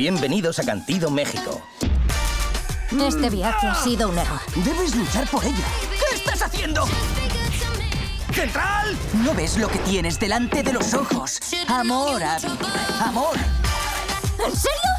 Bienvenidos a Cantido, México. Este viaje ha sido un error. Debes luchar por ella. ¿Qué estás haciendo? ¡Central! ¿No ves lo que tienes delante de los ojos? Amor, Abby. Amor. ¿En serio?